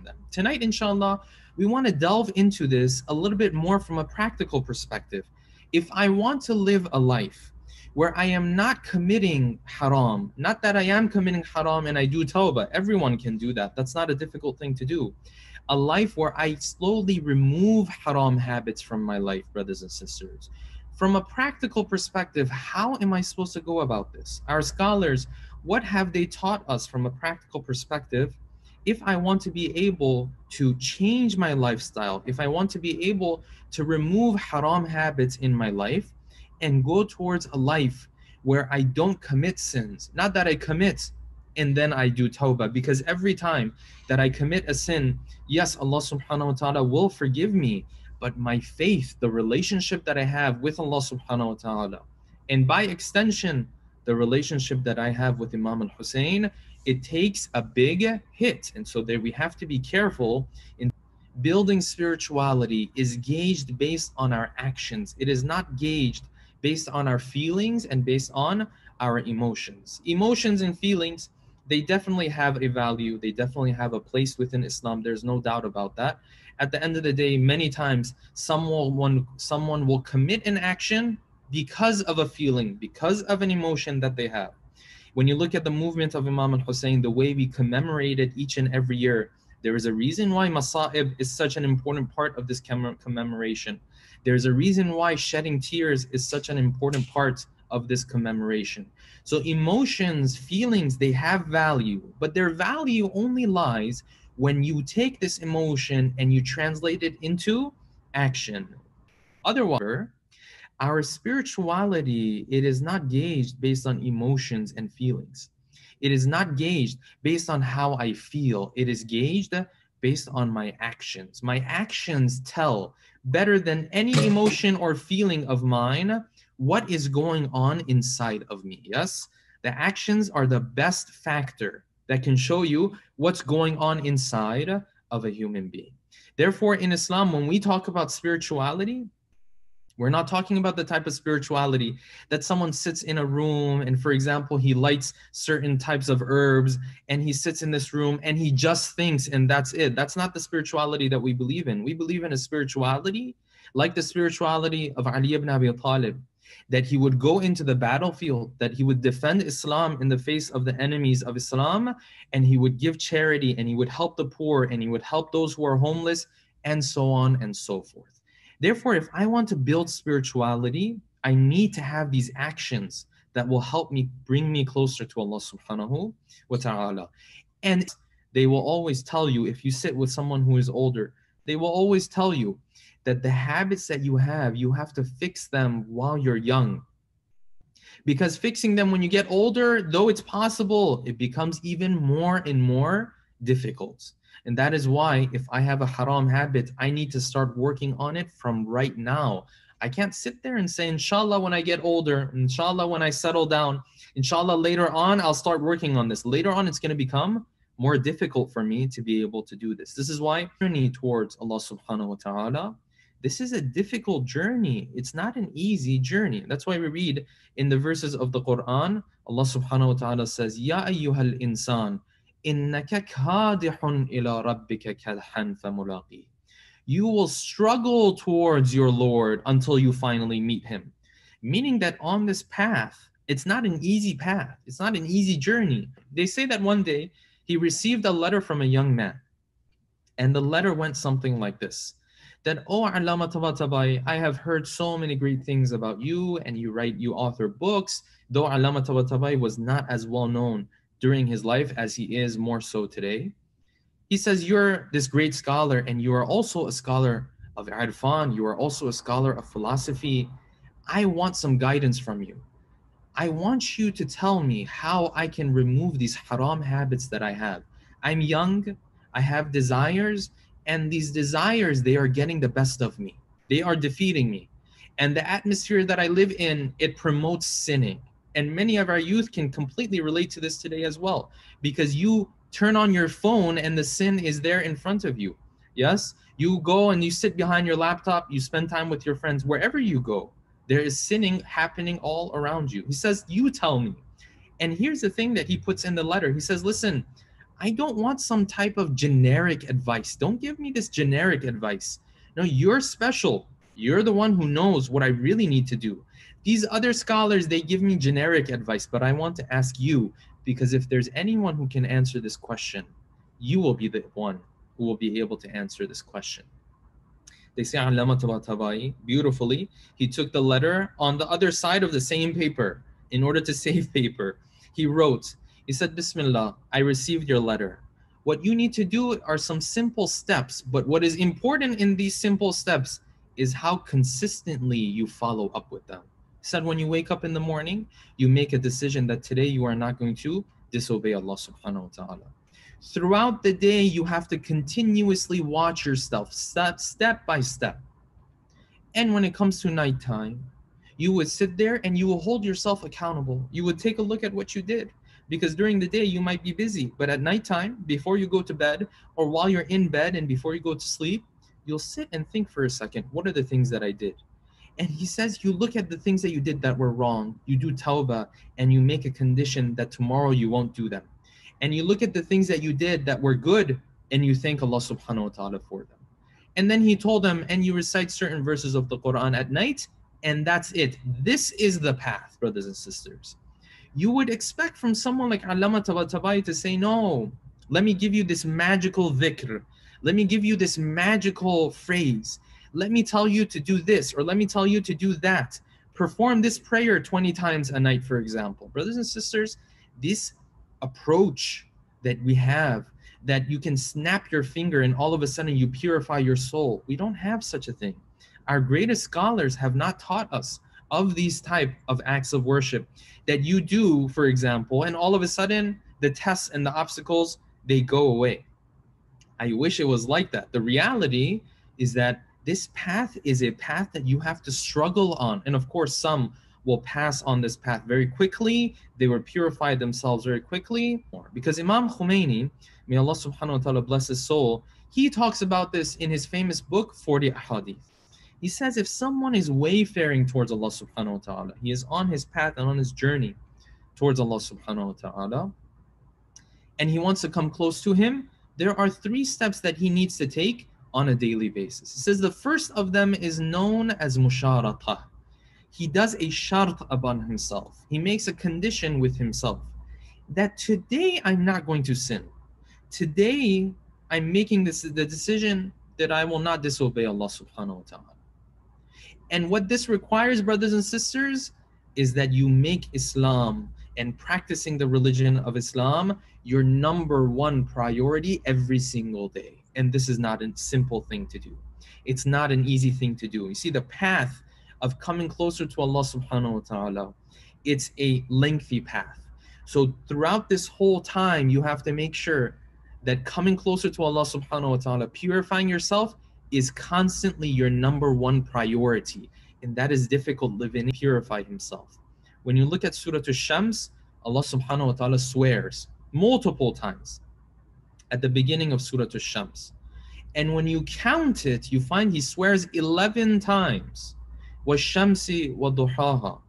on them. Tonight, inshallah, we want to delve into this a little bit more from a practical perspective. If I want to live a life where I am not committing haram, not that I am committing haram and I do tawbah, everyone can do that. That's not a difficult thing to do. A life where I slowly remove haram habits from my life, brothers and sisters. From a practical perspective, how am I supposed to go about this? Our scholars, what have they taught us from a practical perspective? If I want to be able to change my lifestyle, if I want to be able to remove haram habits in my life, and go towards a life where I don't commit sins. Not that I commit and then I do tawbah, because every time that I commit a sin, yes, Allah subhanahu wa ta'ala will forgive me, but my faith, the relationship that I have with Allah subhanahu wa ta'ala, and by extension, the relationship that I have with Imam al Hussein, it takes a big hit. And so there we have to be careful in building spirituality is gauged based on our actions. It is not gauged based on our feelings and based on our emotions. Emotions and feelings, they definitely have a value. They definitely have a place within Islam. There's no doubt about that. At the end of the day, many times someone someone will commit an action because of a feeling, because of an emotion that they have. When you look at the movement of Imam al-Hussein, the way we commemorate it each and every year, there is a reason why Masa'ib is such an important part of this commemoration. There's a reason why shedding tears is such an important part of this commemoration. So emotions, feelings, they have value, but their value only lies when you take this emotion and you translate it into action. Otherwise, our spirituality, it is not gauged based on emotions and feelings. It is not gauged based on how I feel. It is gauged based on my actions. My actions tell better than any emotion or feeling of mine what is going on inside of me. Yes, the actions are the best factor that can show you what's going on inside of a human being. Therefore, in Islam, when we talk about spirituality, we're not talking about the type of spirituality that someone sits in a room and, for example, he lights certain types of herbs and he sits in this room and he just thinks and that's it. That's not the spirituality that we believe in. We believe in a spirituality like the spirituality of Ali ibn Abi Talib, that he would go into the battlefield, that he would defend Islam in the face of the enemies of Islam, and he would give charity and he would help the poor and he would help those who are homeless, and so on and so forth. Therefore, if I want to build spirituality, I need to have these actions that will help me bring me closer to Allah subhanahu wa ta'ala. And they will always tell you, if you sit with someone who is older, they will always tell you that the habits that you have, you have to fix them while you're young. Because fixing them when you get older, though it's possible, it becomes even more and more difficult. And that is why if I have a haram habit, I need to start working on it from right now. I can't sit there and say, inshallah, when I get older, inshallah, when I settle down, inshallah, later on, I'll start working on this. Later on, it's going to become more difficult for me to be able to do this. This is why journey towards Allah subhanahu wa ta'ala, this is a difficult journey. It's not an easy journey. That's why we read in the verses of the Quran, Allah subhanahu wa ta'ala says, Ya ayyuhal insan, إِنَّكَ كَادِحٌ إِلَى رَبِّكَ كَدْحًا فَمُلَاقِيهِ You will struggle towards your Lord until you finally meet him. Meaning that on this path, it's not an easy path. It's not an easy journey. They say that one day he received a letter from a young man. And the letter went something like this that, Oh, Allama Tabatabai, I have heard so many great things about you, and you write, you author books, though Allama Tabatabai was not as well known during his life as he is more so today. He says, You're this great scholar, and you are also a scholar of Irfan, you are also a scholar of philosophy. I want some guidance from you. I want you to tell me how I can remove these haram habits that I have. I'm young, I have desires, and these desires, they are getting the best of me. They are defeating me. And the atmosphere that I live in, it promotes sinning and many of our youth can completely relate to this today as well because you turn on your phone and the sin is there in front of you yes you go and you sit behind your laptop you spend time with your friends wherever you go there is sinning happening all around you he says you tell me and here's the thing that he puts in the letter he says listen I don't want some type of generic advice. Don't give me this generic advice. No, you're special. You're the one who knows what I really need to do. These other scholars, they give me generic advice, but I want to ask you because if there's anyone who can answer this question, you will be the one who will be able to answer this question. They say beautifully, he took the letter on the other side of the same paper in order to save paper. He wrote, he said, Bismillah, I received your letter. What you need to do are some simple steps, but what is important in these simple steps is how consistently you follow up with them. Said, when you wake up in the morning, you make a decision that today you are not going to disobey Allah subhanahu wa ta'ala. Throughout the day, you have to continuously watch yourself step, step by step. And when it comes to nighttime, you would sit there and you will hold yourself accountable. You would take a look at what you did because during the day you might be busy, but at nighttime, before you go to bed or while you're in bed and before you go to sleep, you'll sit and think for a second, what are the things that I did? And he says, you look at the things that you did that were wrong, you do tawbah, and you make a condition that tomorrow you won't do them and you look at the things that you did that were good and you thank Allah subhanahu wa ta'ala for them. And then he told them, and you recite certain verses of the Quran at night, and that's it. This is the path, brothers and sisters. You would expect from someone like Allama Tabatabai to say, No, let me give you this magical dhikr. Let me give you this magical phrase. Let me tell you to do this, or let me tell you to do that. Perform this prayer 20 times a night, for example. Brothers and sisters, this approach that we have that you can snap your finger and all of a sudden you purify your soul. We don't have such a thing. Our greatest scholars have not taught us of these type of acts of worship that you do, for example, and all of a sudden the tests and the obstacles they go away. I wish it was like that. The reality is that this path is a path that you have to struggle on. And of course, some will pass on this path very quickly. They will purify themselves very quickly. Because Imam Khomeini, may Allah subhanahu wa ta'ala bless his soul, he talks about this in his famous book, 40 Ahadith. He says if someone is wayfaring towards Allah subhanahu wa ta'ala, he is on his path and on his journey towards Allah subhanahu wa ta'ala, and he wants to come close to him, there are three steps that he needs to take on a daily basis. He says the first of them is known as musharatah he does a shart upon himself. He makes a condition with himself that today I'm not going to sin. Today I'm making this the decision that I will not disobey Allah subhanahu wa ta'ala. And what this requires, brothers and sisters, is that you make Islam and practicing the religion of Islam your number one priority every single day. And this is not a simple thing to do. It's not an easy thing to do. You see, the path of coming closer to Allah subhanahu wa ta'ala, it's a lengthy path. So throughout this whole time, you have to make sure that coming closer to Allah subhanahu wa ta'ala, purifying yourself is constantly your number one priority. And that is difficult living purify himself. When you look at Surah Ash-Shams, Allah subhanahu wa ta'ala swears multiple times at the beginning of Surah Ash-Shams. And when you count it, you find he swears 11 times. والشمس وضحاها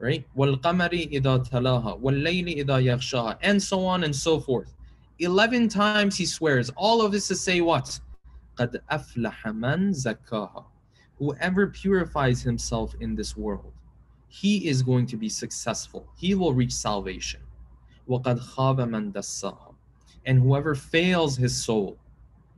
right والقمر إذا تلاها والليل إذا يغشاها and so on and so forth 11 times he swears all of this to say what قد أفلح من زكاها whoever purifies himself in this world he is going to be successful he will reach salvation وقد خاب من دساها and whoever fails his soul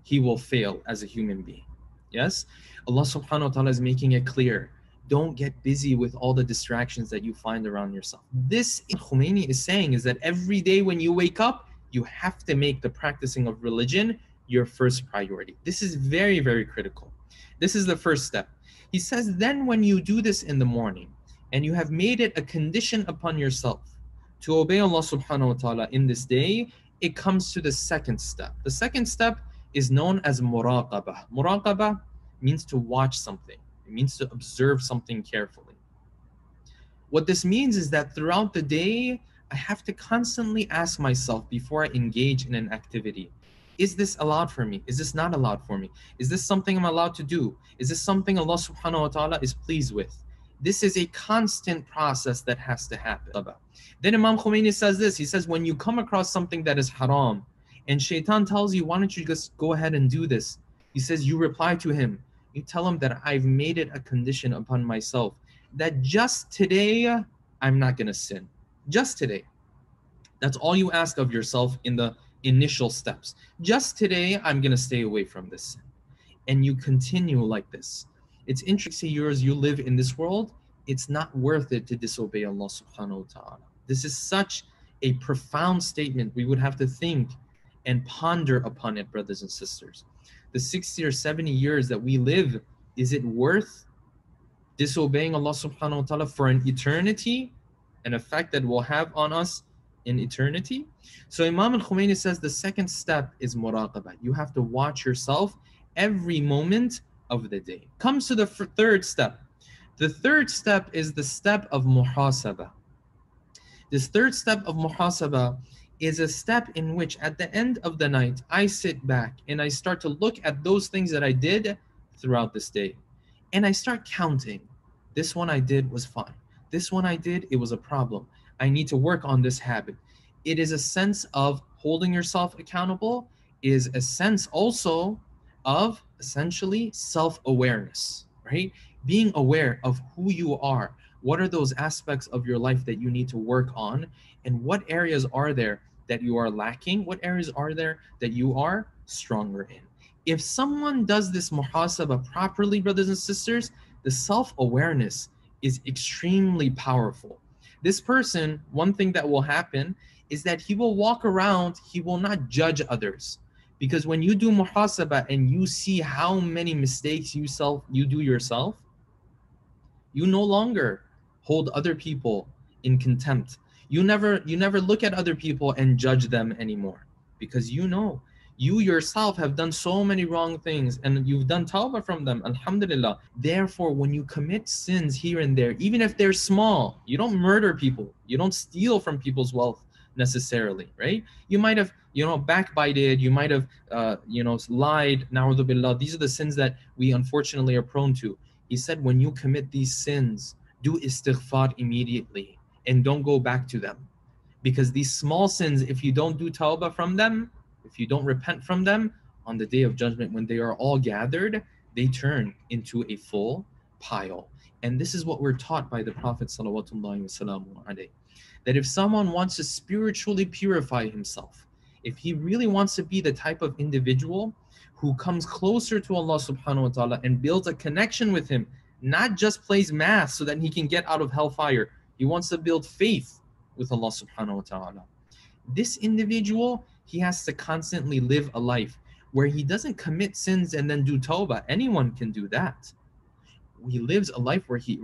he will fail as a human being yes Allah subhanahu wa ta'ala is making it clear don't get busy with all the distractions that you find around yourself. This Khomeini is saying is that every day when you wake up, you have to make the practicing of religion your first priority. This is very, very critical. This is the first step. He says, then when you do this in the morning and you have made it a condition upon yourself to obey Allah subhanahu wa ta'ala in this day, it comes to the second step. The second step is known as muraqabah. Muraqabah means to watch something it means to observe something carefully. What this means is that throughout the day, I have to constantly ask myself before I engage in an activity is this allowed for me? Is this not allowed for me? Is this something I'm allowed to do? Is this something Allah subhanahu wa ta'ala is pleased with? This is a constant process that has to happen. Then Imam Khomeini says this he says, when you come across something that is haram and shaitan tells you, why don't you just go ahead and do this? He says, you reply to him. You tell him that I've made it a condition upon myself that just today I'm not going to sin. Just today. That's all you ask of yourself in the initial steps. Just today I'm going to stay away from this sin. And you continue like this. It's interesting yours you live in this world. It's not worth it to disobey Allah subhanahu wa ta'ala. This is such a profound statement. We would have to think and ponder upon it, brothers and sisters. The 60 or 70 years that we live, is it worth disobeying Allah subhanahu wa ta'ala for an eternity, an effect that will have on us in eternity? So Imam al-Khomeini says the second step is muraqabah. You have to watch yourself every moment of the day. Comes to the third step. The third step is the step of muhasabah. This third step of muhasabah is a step in which at the end of the night, I sit back and I start to look at those things that I did throughout this day. And I start counting. This one I did was fine. This one I did, it was a problem. I need to work on this habit. It is a sense of holding yourself accountable, is a sense also of essentially self awareness, right? Being aware of who you are. What are those aspects of your life that you need to work on? And what areas are there that you are lacking? What areas are there that you are stronger in? If someone does this muhasabah properly, brothers and sisters, the self awareness is extremely powerful. This person, one thing that will happen is that he will walk around, he will not judge others. Because when you do muhasabah and you see how many mistakes you self you do yourself, you no longer hold other people in contempt. You never you never look at other people and judge them anymore. Because you know you yourself have done so many wrong things and you've done tawbah from them alhamdulillah. Therefore when you commit sins here and there even if they're small you don't murder people. You don't steal from people's wealth necessarily right? You might have you know backbited you might have uh, you know lied billah. These are the sins that we unfortunately are prone to. He said when you commit these sins do istighfar immediately and don't go back to them. Because these small sins, if you don't do tawbah from them, if you don't repent from them, on the day of judgment, when they are all gathered, they turn into a full pile. And this is what we're taught by the Prophet that if someone wants to spiritually purify himself, if he really wants to be the type of individual who comes closer to Allah subhanahu wa ta'ala and builds a connection with him, not just plays math so that he can get out of hellfire, he wants to build faith with Allah subhanahu wa ta'ala. This individual, he has to constantly live a life where he doesn't commit sins and then do tawbah. Anyone can do that. He lives a life where he